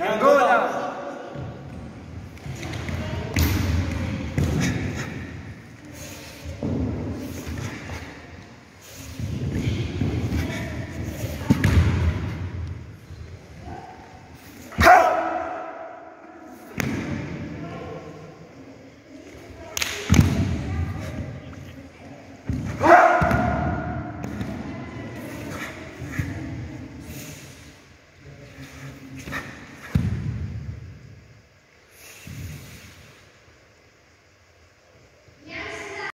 Angola.